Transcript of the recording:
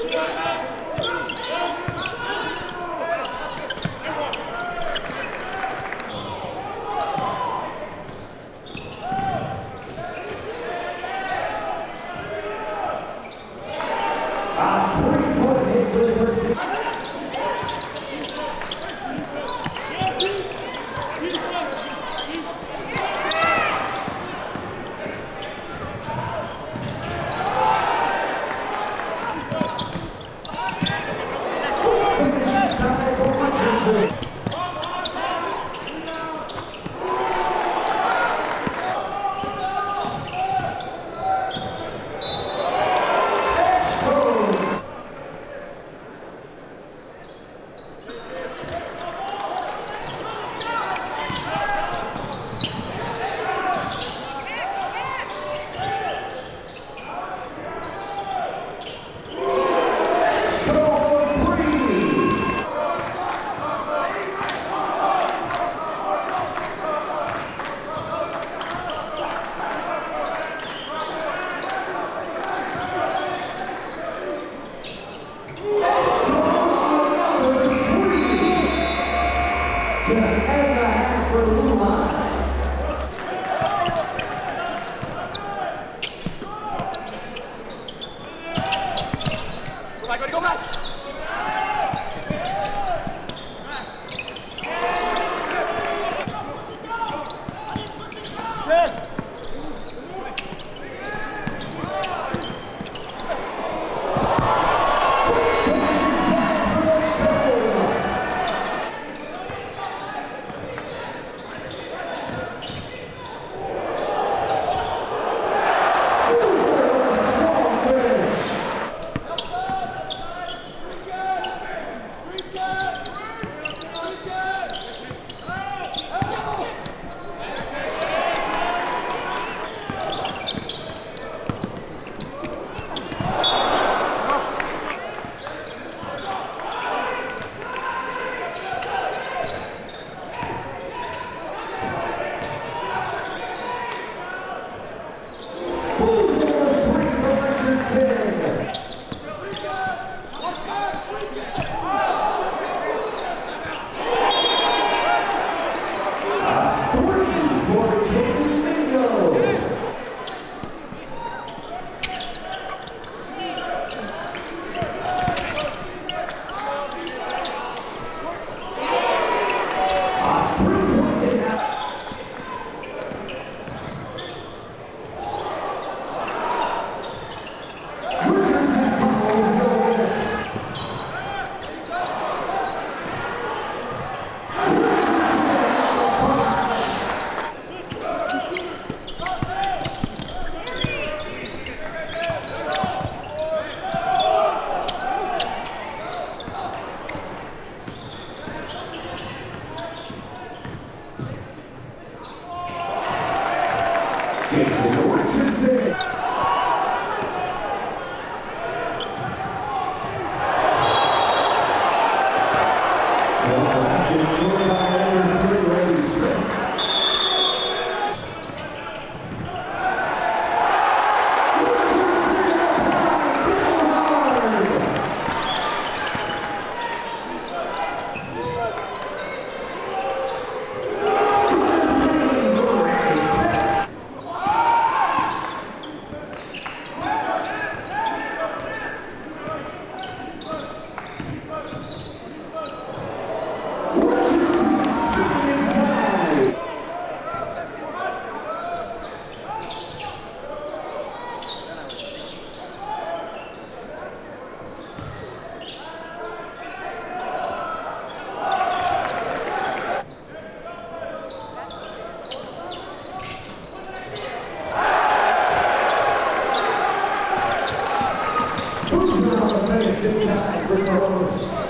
A three-point hit for the first. Jason Basket scored by number three, Randy Boozer on